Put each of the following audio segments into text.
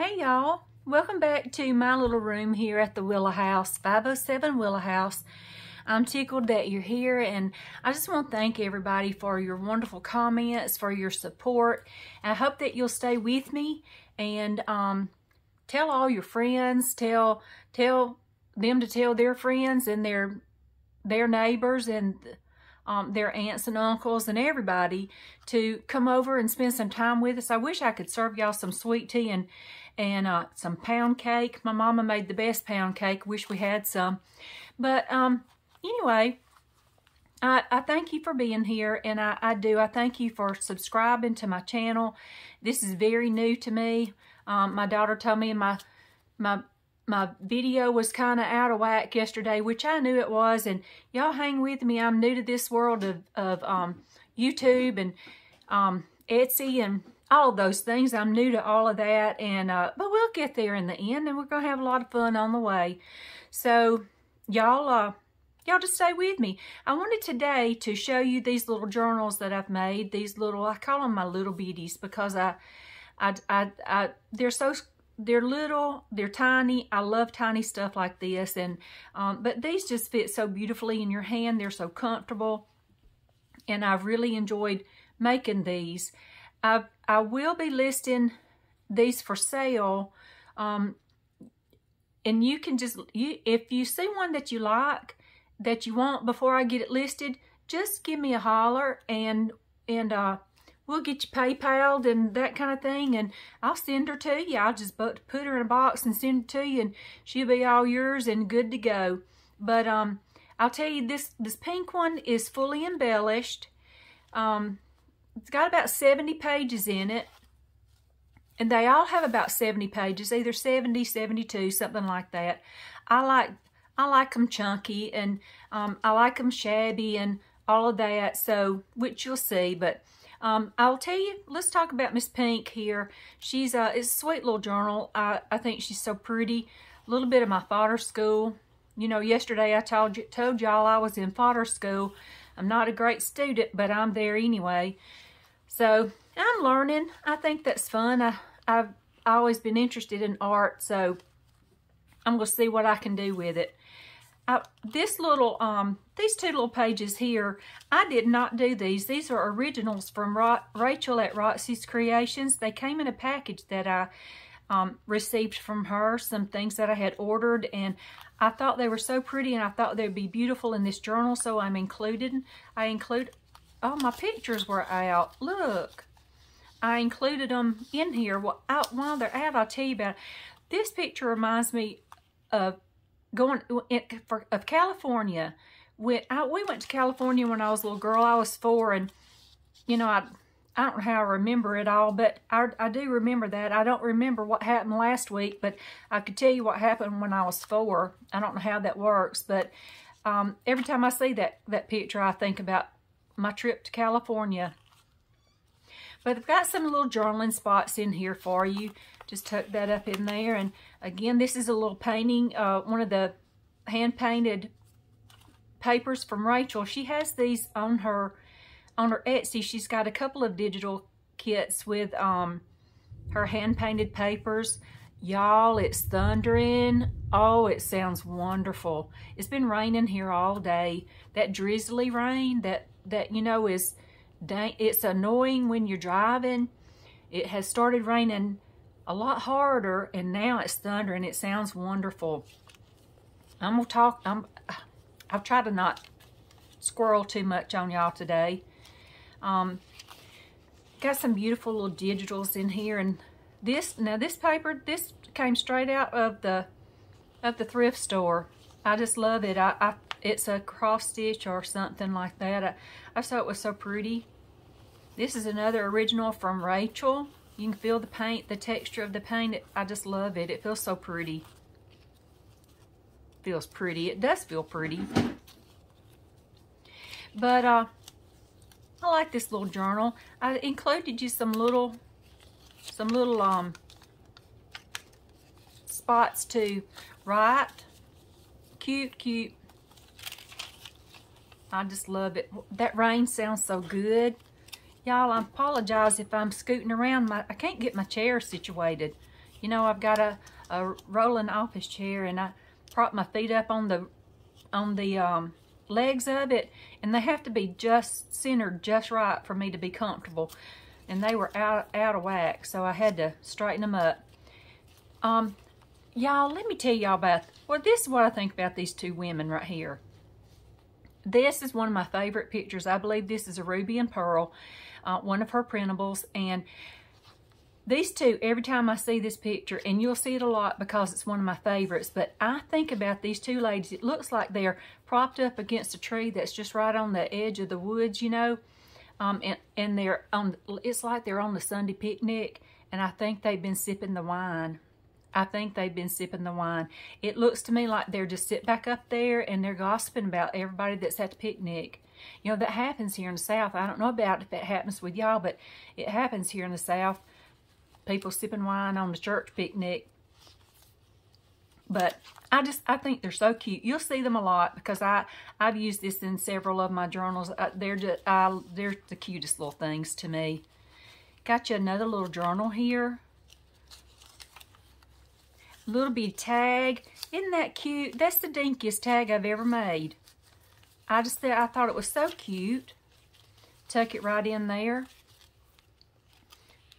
Hey y'all, welcome back to my little room here at the Willow House, 507 Willow House. I'm tickled that you're here and I just want to thank everybody for your wonderful comments, for your support. I hope that you'll stay with me and um, tell all your friends, tell tell them to tell their friends and their their neighbors and um, their aunts and uncles and everybody to come over and spend some time with us. I wish I could serve y'all some sweet tea and and uh, some pound cake. My mama made the best pound cake. Wish we had some. But um, anyway, I, I thank you for being here, and I, I do. I thank you for subscribing to my channel. This is very new to me. Um, my daughter told me my my my video was kind of out of whack yesterday, which I knew it was. And y'all hang with me. I'm new to this world of, of um, YouTube and um, Etsy and all those things. I'm new to all of that, and uh, but we'll get there in the end, and we're gonna have a lot of fun on the way. So y'all, uh, y'all just stay with me. I wanted today to show you these little journals that I've made. These little, I call them my little bitties because I, I, I, I they're so they're little, they're tiny. I love tiny stuff like this, and um, but these just fit so beautifully in your hand. They're so comfortable, and I've really enjoyed making these. I, I will be listing these for sale. Um, and you can just, you if you see one that you like, that you want before I get it listed, just give me a holler and, and, uh, we'll get you PayPal'd and that kind of thing, and I'll send her to you. I'll just put her in a box and send it to you, and she'll be all yours and good to go. But um, I'll tell you, this this pink one is fully embellished. Um, it's got about 70 pages in it. And they all have about 70 pages, either 70, 72, something like that. I like I like them chunky and um, I like them shabby and all of that, so which you'll see. But um, I'll tell you, let's talk about Miss Pink here. She's a, it's a sweet little journal. I, I think she's so pretty. A little bit of my fodder school. You know, yesterday I told you told y'all I was in fodder school. I'm not a great student, but I'm there anyway. So I'm learning. I think that's fun. I, I've always been interested in art, so I'm going to see what I can do with it. I, this little, um, these two little pages here, I did not do these. These are originals from Ro Rachel at Roxy's Creations. They came in a package that I um, received from her, some things that I had ordered, and I thought they were so pretty, and I thought they'd be beautiful in this journal, so I'm included. I include Oh, my pictures were out. Look. I included them in here. Well, out, while they're out, I'll tell you about it. This picture reminds me of going for, of California. When I, we went to California when I was a little girl. I was four, and you know, I I don't know how I remember it all, but I, I do remember that. I don't remember what happened last week, but I could tell you what happened when I was four. I don't know how that works, but um, every time I see that that picture, I think about my trip to California. But I've got some little journaling spots in here for you. Just tuck that up in there. And again, this is a little painting, uh, one of the hand-painted papers from Rachel. She has these on her on her Etsy. She's got a couple of digital kits with um, her hand-painted papers. Y'all, it's thundering. Oh, it sounds wonderful. It's been raining here all day. That drizzly rain, that that, you know, is, it's annoying when you're driving. It has started raining a lot harder, and now it's thundering. It sounds wonderful. I'm to talk, I'm, I've tried to not squirrel too much on y'all today. Um, got some beautiful little digitals in here, and this, now this paper, this came straight out of the, of the thrift store. I just love it. I, I it's a cross stitch or something like that. I, I it was so pretty. This is another original from Rachel. You can feel the paint, the texture of the paint. I just love it. It feels so pretty. Feels pretty. It does feel pretty. But uh, I like this little journal. I included you some little, some little um spots to write. Cute, cute I just love it. That rain sounds so good. Y'all, I apologize if I'm scooting around. My, I can't get my chair situated. You know, I've got a, a rolling office chair and I prop my feet up on the on the um, legs of it and they have to be just centered just right for me to be comfortable and they were out out of whack so I had to straighten them up um y'all let me tell y'all about well this is what I think about these two women right here this is one of my favorite pictures I believe this is a Ruby and Pearl uh, one of her printables and these two, every time I see this picture, and you'll see it a lot because it's one of my favorites, but I think about these two ladies. It looks like they're propped up against a tree that's just right on the edge of the woods, you know, um, and, and they're on, it's like they're on the Sunday picnic, and I think they've been sipping the wine. I think they've been sipping the wine. It looks to me like they're just sit back up there and they're gossiping about everybody that's at the picnic. You know, that happens here in the South. I don't know about if that happens with y'all, but it happens here in the South people sipping wine on the church picnic. But I just, I think they're so cute. You'll see them a lot because I, I've used this in several of my journals. Uh, they're just, I, they're the cutest little things to me. Got you another little journal here. Little bitty tag. Isn't that cute? That's the dinkiest tag I've ever made. I just, I thought it was so cute. Tuck it right in there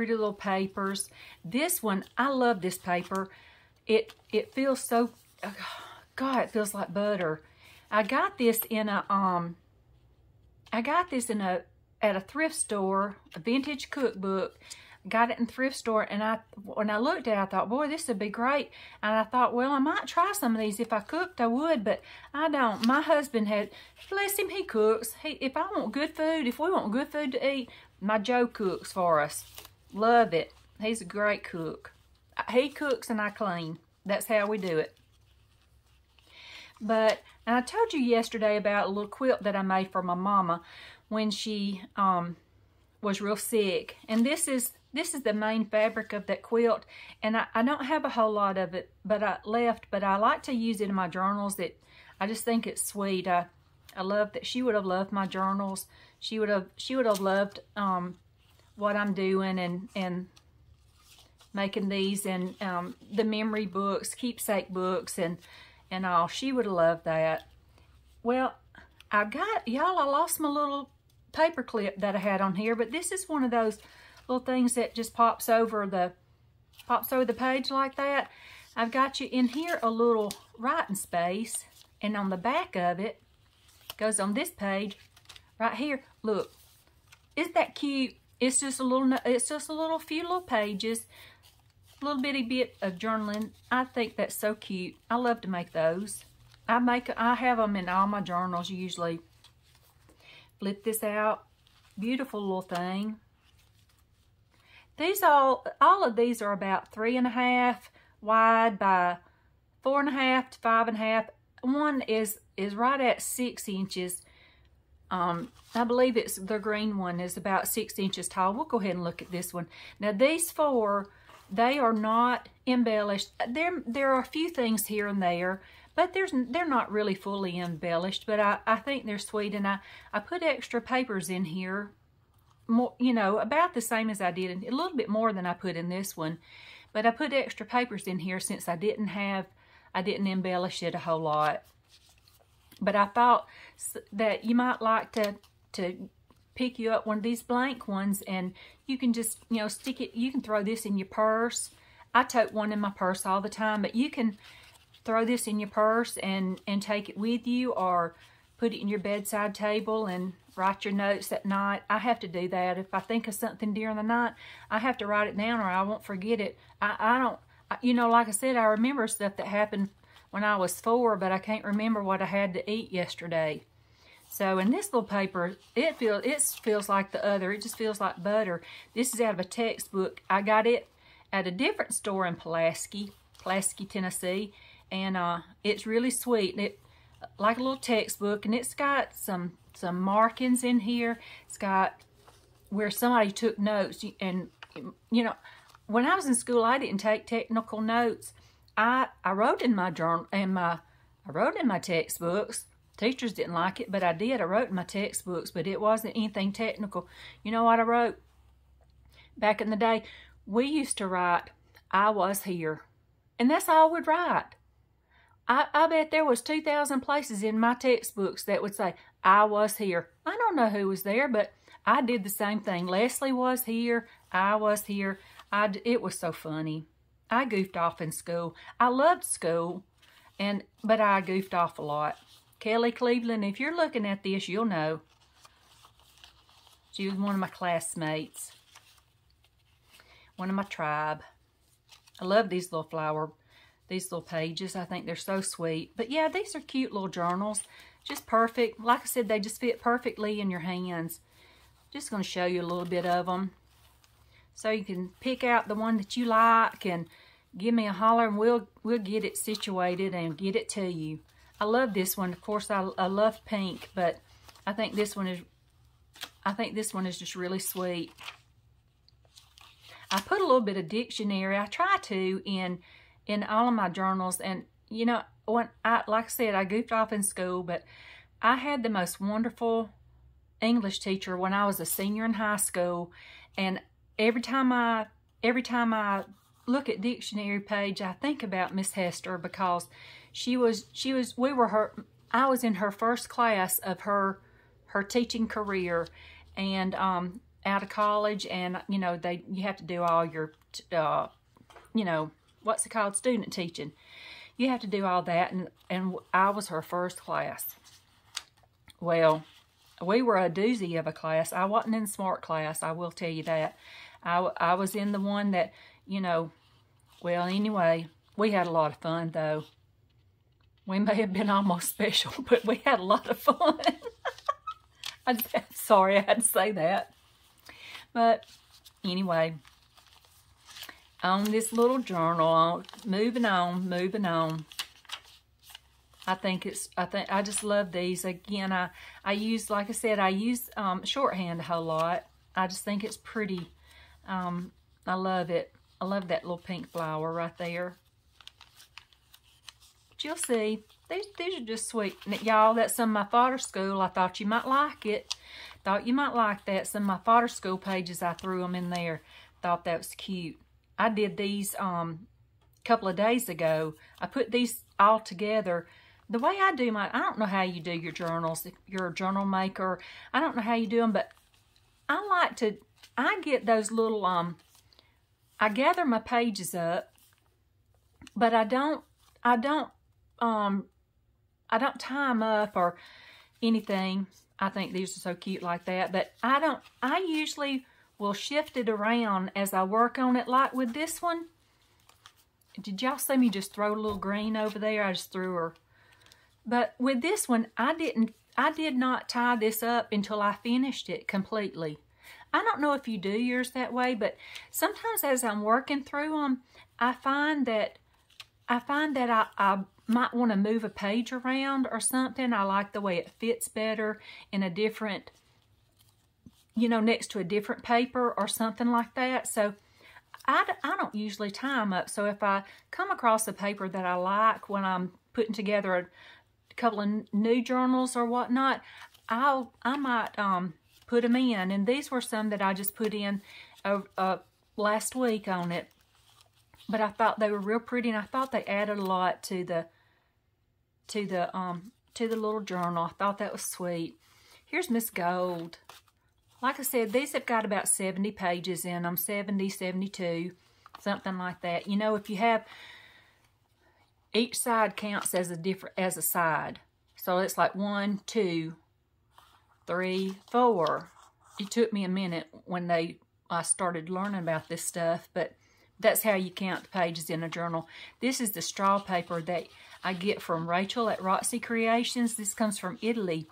pretty little papers. This one, I love this paper. It it feels so, God, it feels like butter. I got this in a, um, I got this in a, at a thrift store, a vintage cookbook. Got it in thrift store, and I when I looked at it, I thought, boy, this would be great. And I thought, well, I might try some of these. If I cooked, I would, but I don't. My husband had, bless him, he cooks. He, if I want good food, if we want good food to eat, my Joe cooks for us. Love it. He's a great cook. He cooks and I clean. That's how we do it. But, and I told you yesterday about a little quilt that I made for my mama when she um, was real sick. And this is this is the main fabric of that quilt. And I, I don't have a whole lot of it but I left, but I like to use it in my journals. That I just think it's sweet. I, I love that she would have loved my journals. She would have she would have loved um, what I'm doing and, and making these and um, the memory books, keepsake books and, and all. She would have loved that. Well, I got, y'all, I lost my little paper clip that I had on here, but this is one of those little things that just pops over the, pops over the page like that. I've got you in here a little writing space, and on the back of it, goes on this page, right here, look, isn't that cute? It's just a little, it's just a little few little pages, little bitty bit of journaling. I think that's so cute. I love to make those. I make, I have them in all my journals usually. Flip this out. Beautiful little thing. These all, all of these are about three and a half wide by four and a half to five and a half. One is, is right at six inches um, I believe it's the green one is about six inches tall. We'll go ahead and look at this one. Now these four, they are not embellished. There, there are a few things here and there, but there's they're not really fully embellished. But I, I think they're sweet, and I I put extra papers in here, more you know about the same as I did, and a little bit more than I put in this one. But I put extra papers in here since I didn't have I didn't embellish it a whole lot. But I thought that you might like to, to pick you up one of these blank ones and you can just, you know, stick it, you can throw this in your purse. I tote one in my purse all the time, but you can throw this in your purse and, and take it with you or put it in your bedside table and write your notes at night. I have to do that. If I think of something during the night, I have to write it down or I won't forget it. I, I don't, you know, like I said, I remember stuff that happened when I was four, but I can't remember what I had to eat yesterday. So in this little paper, it feels it feels like the other. It just feels like butter. This is out of a textbook. I got it at a different store in Pulaski, Pulaski, Tennessee, and uh, it's really sweet. It like a little textbook, and it's got some some markings in here. It's got where somebody took notes, and you know, when I was in school, I didn't take technical notes. I, I wrote in my journal, in my, I wrote in my textbooks. Teachers didn't like it, but I did. I wrote in my textbooks, but it wasn't anything technical. You know what I wrote? Back in the day, we used to write I was here. And that's all would write. I, I bet there was 2,000 places in my textbooks that would say, I was here. I don't know who was there, but I did the same thing. Leslie was here. I was here. I, it was so funny. I goofed off in school. I loved school, and but I goofed off a lot. Kelly Cleveland, if you're looking at this, you'll know. She was one of my classmates. One of my tribe. I love these little flower, these little pages. I think they're so sweet. But yeah, these are cute little journals. Just perfect. Like I said, they just fit perfectly in your hands. Just going to show you a little bit of them. So you can pick out the one that you like and give me a holler and we'll we'll get it situated and get it to you. I love this one. Of course, I, I love pink, but I think this one is I think this one is just really sweet. I put a little bit of dictionary. I try to in in all of my journals. And, you know, when I like I said, I goofed off in school, but I had the most wonderful English teacher when I was a senior in high school. And every time I every time I look at dictionary page, I think about Miss Hester because she was she was we were her I was in her first class of her her teaching career and um, out of college and you know they you have to do all your uh, you know what's it called student teaching? You have to do all that and and I was her first class. Well we were a doozy of a class. I wasn't in smart class I will tell you that. I, I was in the one that you know well anyway we had a lot of fun though. We may have been almost special but we had a lot of fun. I'm sorry I had to say that. But anyway, on this little journal, moving on, moving on. I think it's, I think, I just love these. Again, I, I use, like I said, I use um, shorthand a whole lot. I just think it's pretty. Um, I love it. I love that little pink flower right there. But you'll see, these, these are just sweet. Y'all, that's some of my fodder school. I thought you might like it. Thought you might like that. Some of my fodder school pages, I threw them in there. Thought that was cute. I did these um, a couple of days ago. I put these all together. The way I do my, I don't know how you do your journals. If you're a journal maker, I don't know how you do them, but I like to, I get those little, um, I gather my pages up, but I don't, I don't um, I don't tie them up or anything. I think these are so cute like that. But I don't, I usually will shift it around as I work on it. Like with this one, did y'all see me just throw a little green over there? I just threw her. But with this one, I didn't, I did not tie this up until I finished it completely. I don't know if you do yours that way, but sometimes as I'm working through them, I find that I find that I, I might want to move a page around or something. I like the way it fits better in a different, you know, next to a different paper or something like that. So I, I don't usually tie them up. So if I come across a paper that I like when I'm putting together a couple of new journals or whatnot, I'll, I might um, put them in. And these were some that I just put in uh, uh, last week on it. But I thought they were real pretty and I thought they added a lot to the to the um to the little journal. I thought that was sweet. Here's Miss Gold. Like I said, these have got about 70 pages in them, 70, 72, something like that. You know, if you have, each side counts as a different, as a side. So it's like one, two, three, four. It took me a minute when they, I started learning about this stuff, but that's how you count the pages in a journal. This is the straw paper that I get from Rachel at Roxy Creations. This comes from Italy.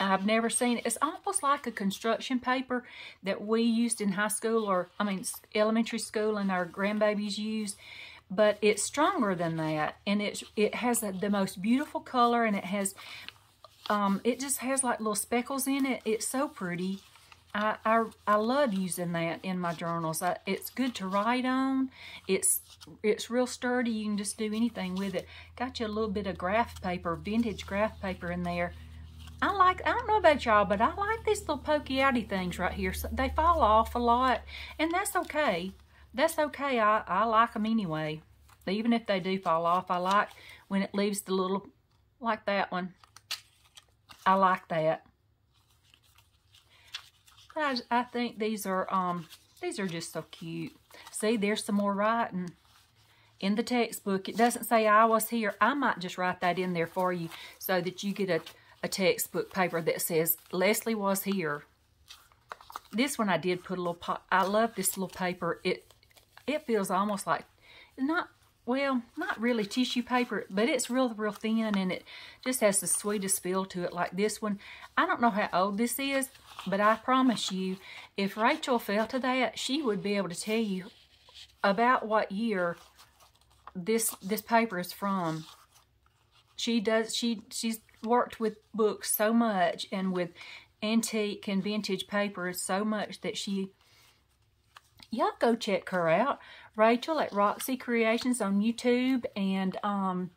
I've never seen it. It's almost like a construction paper that we used in high school or, I mean, elementary school and our grandbabies used. But it's stronger than that. And it's, it has a, the most beautiful color and it has, um, it just has like little speckles in it. It's so pretty. I, I, I love using that in my journals. I, it's good to write on. It's it's real sturdy. You can just do anything with it. Got you a little bit of graph paper, vintage graph paper in there. I like, I don't know about y'all, but I like these little pokey outy things right here. So they fall off a lot, and that's okay. that's okay. I, I like them anyway. Even if they do fall off, I like when it leaves the little, like that one. I like that. I, I think these are, um, these are just so cute. See, there's some more writing in the textbook. It doesn't say I was here. I might just write that in there for you so that you get a, a textbook paper that says Leslie was here. This one I did put a little, I love this little paper. It, it feels almost like, not, well, not really tissue paper, but it's real, real thin and it just has the sweetest feel to it like this one. I don't know how old this is, but I promise you, if Rachel fell to that, she would be able to tell you about what year this this paper is from. She does she she's worked with books so much and with antique and vintage papers so much that she y'all go check her out. Rachel at Roxy Creations on YouTube and um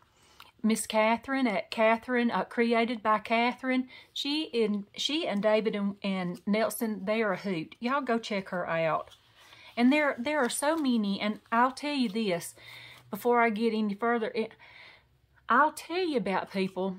Miss Catherine at Catherine, uh, created by Catherine. She and she and David and, and Nelson, they are a hoot. Y'all go check her out. And there there are so many, and I'll tell you this before I get any further. I'll tell you about people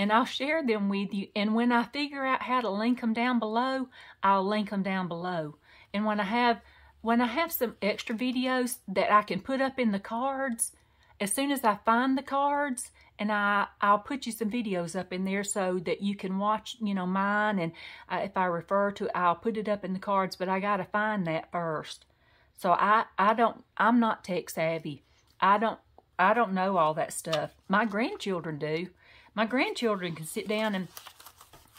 and I'll share them with you. And when I figure out how to link them down below, I'll link them down below. And when I have when I have some extra videos that I can put up in the cards, as soon as I find the cards, and I, I'll put you some videos up in there so that you can watch, you know, mine. And uh, if I refer to it, I'll put it up in the cards, but I got to find that first. So I, I don't, I'm not tech savvy. I don't, I don't know all that stuff. My grandchildren do. My grandchildren can sit down and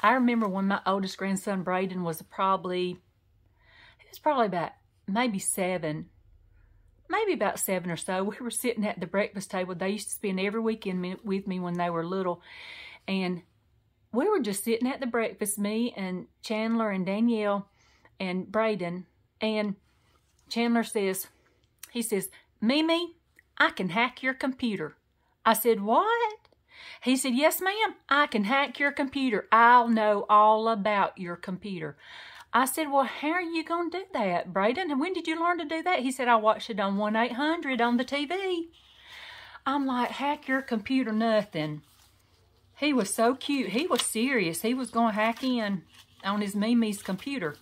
I remember when my oldest grandson, Braden, was probably, he was probably about maybe seven, maybe about seven or so. We were sitting at the breakfast table. They used to spend every weekend with me when they were little. And we were just sitting at the breakfast, me and Chandler and Danielle and Braden. And Chandler says, he says, Mimi, I can hack your computer. I said, what? He said, yes, ma'am, I can hack your computer. I'll know all about your computer. I said, well, how are you going to do that, Braden? And when did you learn to do that? He said, I watched it on 1-800 on the TV. I'm like, hack your computer, nothing. He was so cute. He was serious. He was going to hack in on his Mimi's computer.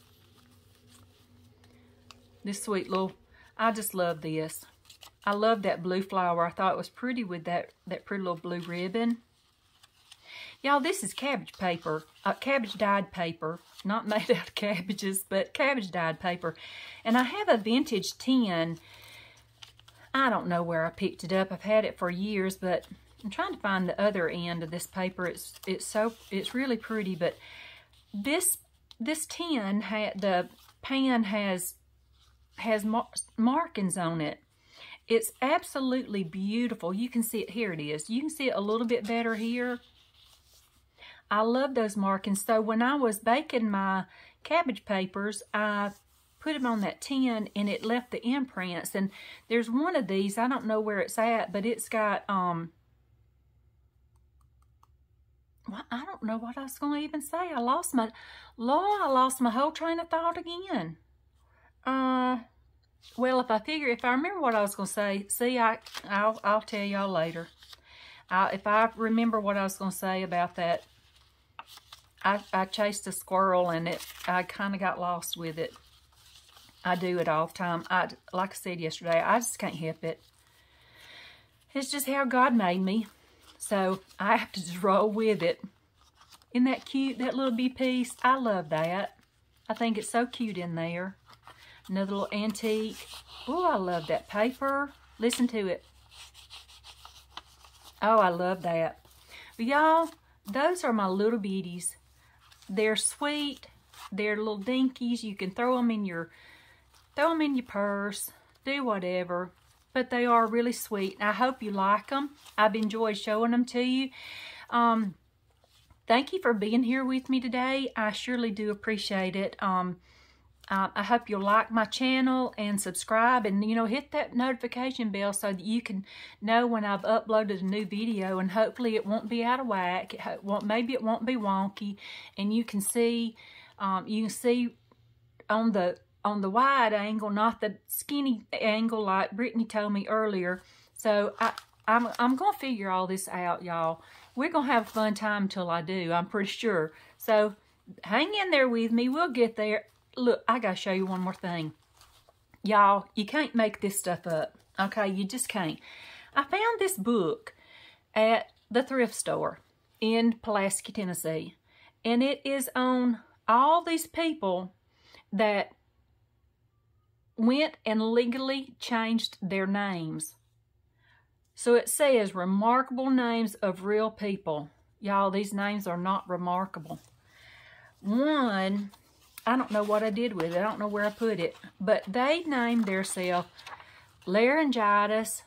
This sweet little, I just love this. I love that blue flower. I thought it was pretty with that, that pretty little blue ribbon. Y'all, this is cabbage paper, uh, cabbage dyed paper. Not made out of cabbages, but cabbage dyed paper. And I have a vintage tin. I don't know where I picked it up. I've had it for years, but I'm trying to find the other end of this paper. It's it's so it's really pretty, but this this tin had the pan has has mar markings on it it's absolutely beautiful. You can see it. Here it is. You can see it a little bit better here. I love those markings. So when I was baking my cabbage papers, I put them on that tin and it left the imprints. And there's one of these. I don't know where it's at, but it's got... um. Well, I don't know what I was going to even say. I lost my... Lord, I lost my whole train of thought again. Uh... Well, if I figure, if I remember what I was going to say, see, I, I'll, I'll tell y'all later. I, if I remember what I was going to say about that, I, I chased a squirrel and it, I kind of got lost with it. I do it all the time. I, like I said yesterday, I just can't help it. It's just how God made me. So I have to just roll with it. Isn't that cute, that little bee piece? I love that. I think it's so cute in there. Another little antique. Oh, I love that paper. Listen to it. Oh, I love that. Y'all, those are my little beauties. They're sweet. They're little dinkies. You can throw them in your throw them in your purse. Do whatever. But they are really sweet. I hope you like them. I've enjoyed showing them to you. Um, thank you for being here with me today. I surely do appreciate it. Um, uh, I hope you'll like my channel and subscribe and, you know, hit that notification bell so that you can know when I've uploaded a new video and hopefully it won't be out of whack. It won't, maybe it won't be wonky and you can see, um, you can see on the on the wide angle, not the skinny angle like Brittany told me earlier. So I, I'm, I'm going to figure all this out, y'all. We're going to have a fun time until I do, I'm pretty sure. So hang in there with me. We'll get there. Look, I got to show you one more thing. Y'all, you can't make this stuff up. Okay, you just can't. I found this book at the thrift store in Pulaski, Tennessee. And it is on all these people that went and legally changed their names. So it says remarkable names of real people. Y'all, these names are not remarkable. One, I don't know what I did with it. I don't know where I put it. But they named themselves laryngitis,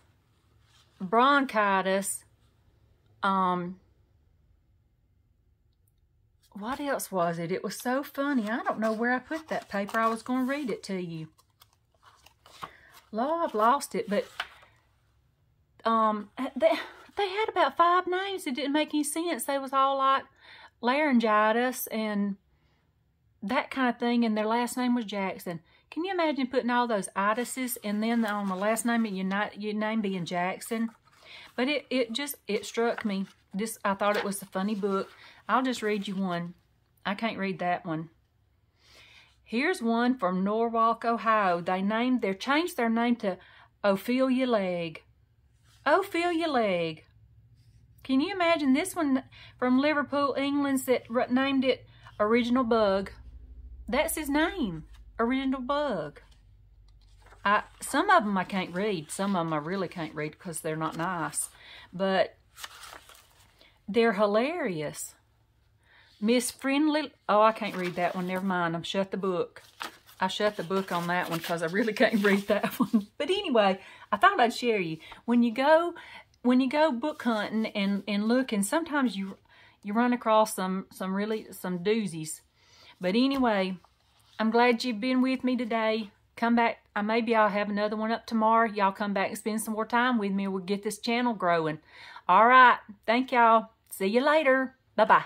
bronchitis, um, what else was it? It was so funny. I don't know where I put that paper. I was going to read it to you. Lord, I've lost it, but um, they, they had about five names. It didn't make any sense. They was all like laryngitis and that kind of thing, and their last name was Jackson. Can you imagine putting all those itises and then on the last name of your, your name being Jackson? But it, it just, it struck me. This I thought it was a funny book. I'll just read you one. I can't read that one. Here's one from Norwalk, Ohio. They named, they changed their name to Ophelia Leg. Ophelia Leg. Can you imagine this one from Liverpool, England that named it Original Bug? That's his name, Original Bug. I, some of them I can't read. Some of them I really can't read because they're not nice. But they're hilarious. Miss Friendly, oh, I can't read that one. Never mind. I'm shut the book. I shut the book on that one because I really can't read that one. But anyway, I thought I'd share you. When you go, when you go book hunting and, and looking, sometimes you you run across some, some really, some doozies. But anyway, I'm glad you've been with me today. Come back. Uh, maybe I'll have another one up tomorrow. Y'all come back and spend some more time with me. We'll get this channel growing. All right. Thank y'all. See you later. Bye-bye.